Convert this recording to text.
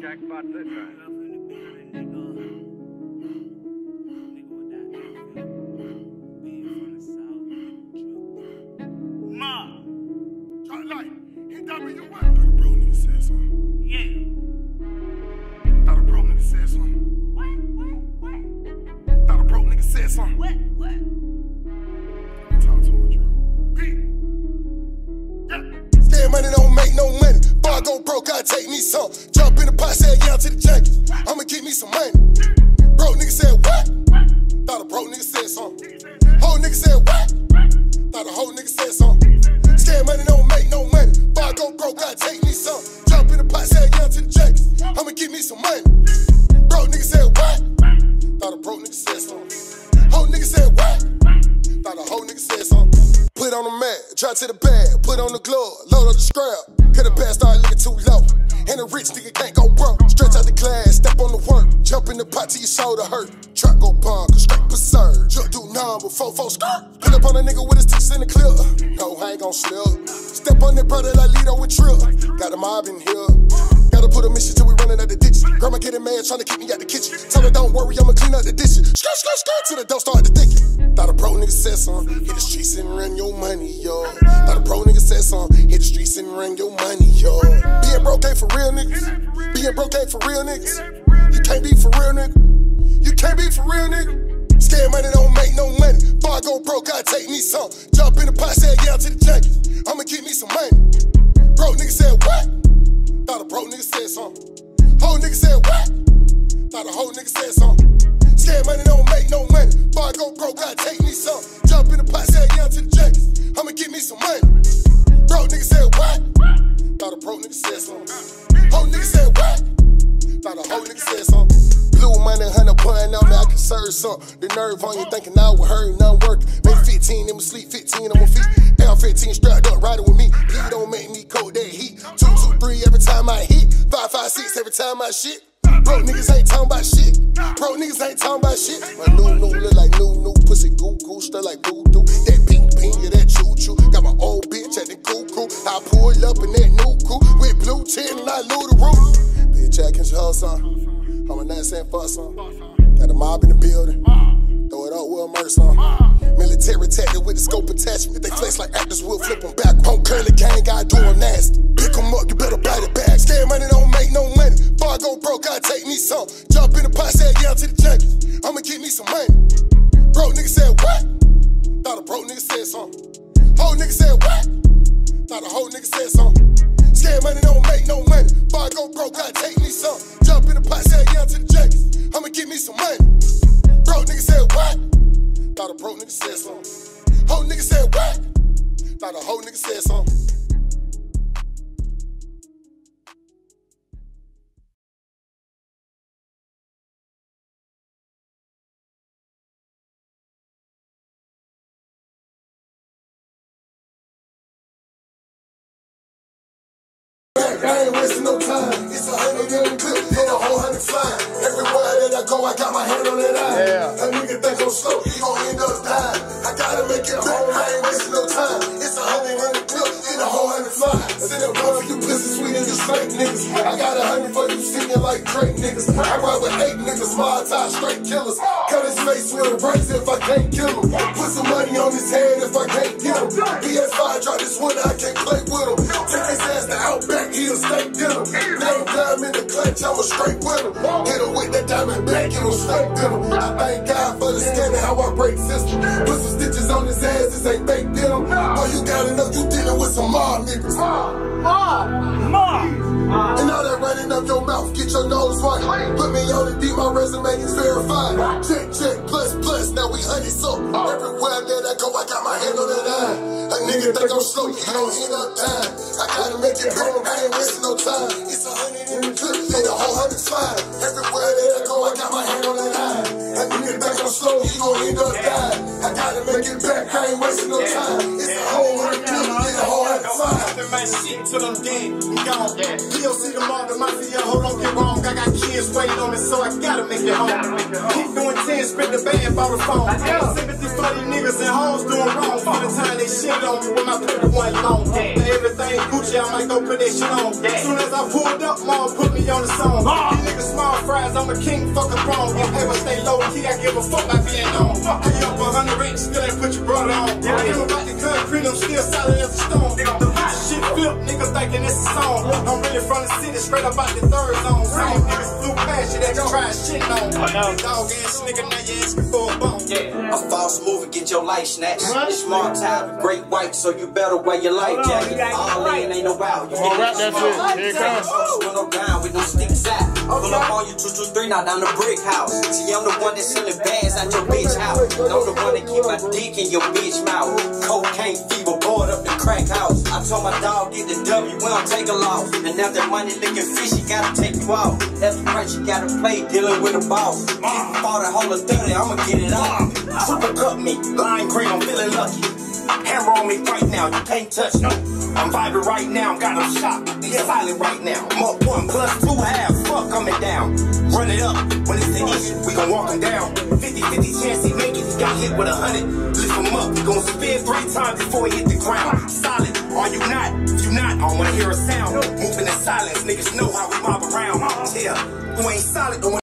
Jackpot this time. Ma, Try Broke, I take me some. Jump in the pot, say yeah to the junkies. I'ma get me some money. Bro, nigga said what? Thought a broke nigga said something. Whole nigga said what? Thought a whole nigga said something. Scared money don't make no money. Before I go broke, I take me some. Jump in the pot, say yeah to the junkies. I'ma get me some money. Bro, nigga said what? Thought a broke nigga said something. Try to the bag, put on the glove, load up the scrap. Could the bad start looking too low. And a rich nigga can't go broke. Stretch out the glass, step on the work. Jump in the pot till your shoulder hurt. Truck go punk, straight berserk. Jump through nine before four skirt. Pull up on a nigga with his teeth in the clip. No, I ain't gon' slip. Step on that brother like Lido with Trill. Got a mob in here. Gotta put a mission till we running out the ditches. Grandma getting mad trying to keep me out the kitchen. Tell her don't worry, I'ma clean up the dishes. Skirt, skirt, skirt till the dough start to thicken. Thought a pro nigga said something. Hit the streets and run your money, yo. Thought a pro nigga said something. Hit the streets and run your money, yo. Being broke ain't for real niggas. Being broke ain't for real niggas. You can't be for real nigga. You can't be for real nigga. Scared money don't make no money. Before I go broke, I take me some. Jump in the pot, say yeah to the junkies. I'ma get me some money. Broke nigga said said something. Scared money don't make no money. Before I go broke, I take me some. Jump in the pot, say yeah to the junkies. I'ma get me some money. Broke nigga said what? Thought a broke nigga said something. Whole nigga said what? Thought a whole nigga said something. Blue money, hundred pun on me, I can serve some. The nerve on you thinking I would hurt, none work. Maybe 15 in my sleep, 15 on my feet. L15 strapped up, riding with me. He don't make me cold that heat. Two, two, three every time I hit. Five, five, six every time I shit. Broke niggas ain't talking about shit. Broke niggas ain't talking about shit. My new, new look like new, new pussy goo goo, stir like voodoo. That pink, pink, yeah, that choo choo. Got my old bitch at the cuckoo. I pull up in that new coupe with blue tint and I lose the roof. Bitch, I can hold some. I'm a nice and fuck some. Got a mob in the building. Throw it up, we'll merge some. Military tactic with the scope attachment. They flex like actors, we'll flip them back. Home curly gang, gotta do them nasty. Pick 'em up, you better bite it back. Scared money don't make no money. Before I go broke, I take me some. Jump in the pot, say yeah to the junkies. I'ma get me some money. Broke nigga said what? Said something. back, I ain't wasting no time. It's a hundred in the clip, hit a whole hundred flying. Everywhere that I go, I got my hand on that eye. Yeah. A nigga think I'm slow, he gon' end up dying. I gotta make it back, I ain't up one for you pussy sweet as the snake niggas. I got a hundred for you singing like Drake niggas. I ride with eight niggas, my tie straight killers. Cut his face with a razor if I can't kill him. Put some money on his head if I can't get him. PS5 drop this one, I can't play with him. Take his ass to Outback, he'll steak dinner. Name dime in the clutch, I'm a straight with him. Hit him with that diamond back, him straight dinner. I thank God for the scanner, how I break system. Boy, you got enough, know you dealing with some mob niggas. Ma, And all that running up your mouth, get your nose right. Put me on the D, my resume is verified. Check, check, plus, plus, now we honey so. Everywhere that I go, I got my hand on that eye. A nigga think I'm slow, don't end up dying. I gotta make it back, I ain't wasting no time. It's a hundred in the clip, and a whole hundred flying. Everywhere slow, he gon' end up dying. I gotta make it back, I ain't wasting no time. It's a whole hundred clip, and a whole hundred flying. After my shit till I'm dead, I'm gone. POC the mob, the mafia, hold on, get wrong. I got kids waiting on me, so I gotta make it home. Keep doing 10, spit the band by the phone. Sympathy for these niggas and hoes doing wrong. For the time they shit on me with my paper one long. Everything Gucci yeah, I might go put that shit on. Soon as I pulled up, mom put me on the song. I'm a king, fuck a throne. If ever stay low key, I give a fuck about being on. Pay up a hundred rent, still ain't put your brother on. Ain't about the concrete, I'm still solid as a stone. The Shit flip, niggas thinking it's a song. I'm really from the city, straight up out the third zone. Same niggas flew past you that you try shit on. Dog ass nigga, now you asking for a bone. A false move and get your life snatched. Smart time, great white, so you better wear your life jacket. All ain't no wow. You on, rap that shit. Here it comes. With no ground, with no sticks out. Pull up on you, two, two, three, now down the brick house. See, I'm the one that's selling bags at your bitch house. And I'm the one that keep my dick in your bitch mouth. Cocaine fever, board up the crack house. I told my dog, get the W, we don't take a loss. And now that money looking fishy, gotta take you out. That's the price you gotta pay, dealing with a boss. If you bought a whole of 30, I'ma get it off. Super cut me, lime green, I'm feeling lucky. Hammer on me right now, you can't touch no. I'm vibing right now, got them shot. Be silent right now. Up one plus two half, fuck coming down. Run it up, when it's the issue, we gon' walk him down. 50-50 chance he make it, he got hit with a hundred. Lift him up, he gon' spin three times before he hit the ground. Solid, are you not? You not, I wanna hear a sound. Moving in silence, niggas know